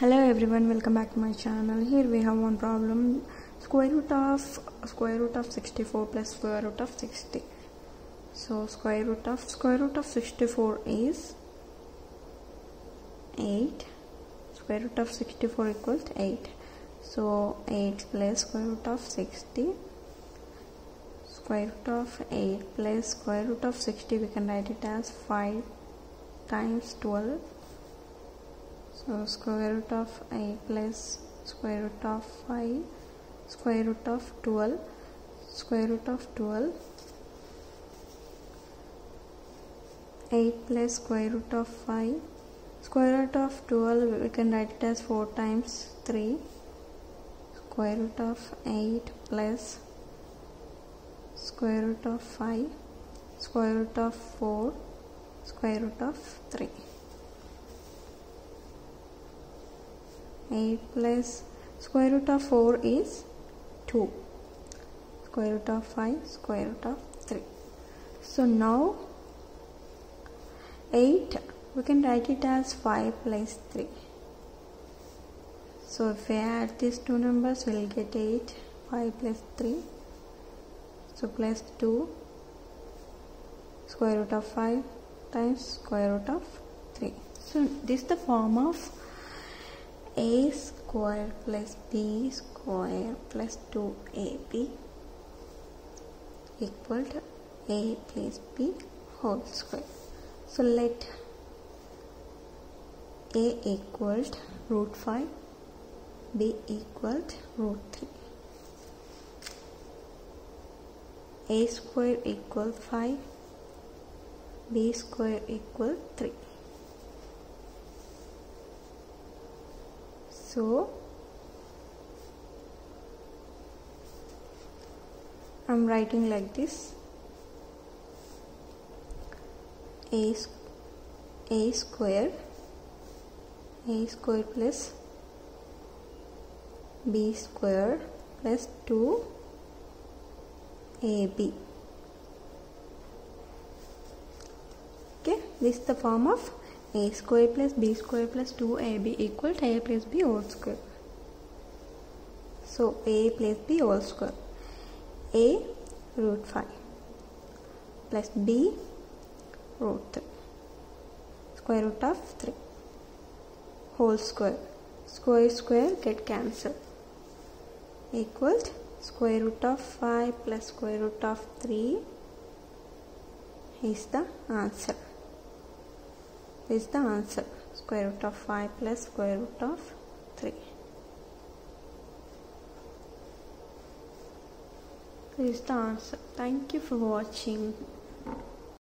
hello everyone welcome back to my channel. Here we have one problem. Square root of square root of 64 plus square root of 60 so square root of square root of 64 is 8 square root of 64 equals 8 so 8 plus square root of 60 square root of 8 plus square root of 60 we can write it as 5 times 12 so square root of 8 plus square root of 5 square root of 12 square root of 12 8 plus square root of 5 square root of 12 we can write it as 4 times 3 square root of 8 plus square root of 5 square root of 4 square root of 3 8 plus square root of 4 is 2 square root of 5 square root of 3 so now 8 we can write it as 5 plus 3 so if we add these two numbers we'll get 8 5 plus 3 so plus 2 square root of 5 times square root of 3 so this is the form of a square plus b square plus 2ab equal to a plus b whole square. So let a equal to root 5, b equal to root 3. a square equal 5, b square equal 3. So I'm writing like this. A, a square a square plus b square plus 2 ab okay this is the form of a square plus b square plus 2ab equal to a plus b whole square. So a plus b whole square. a root 5 plus b root 3 square root of 3 whole square. Square square get cancelled equals square root of 5 plus square root of 3 is the answer is the answer. Square root of 5 plus square root of 3 this is the answer. Thank you for watching